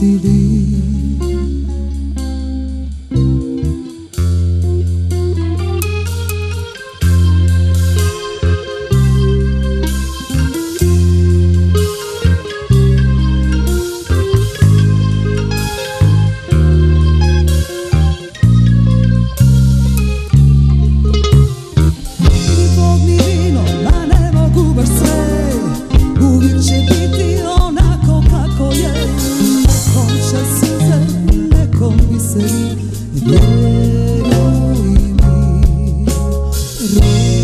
City. me.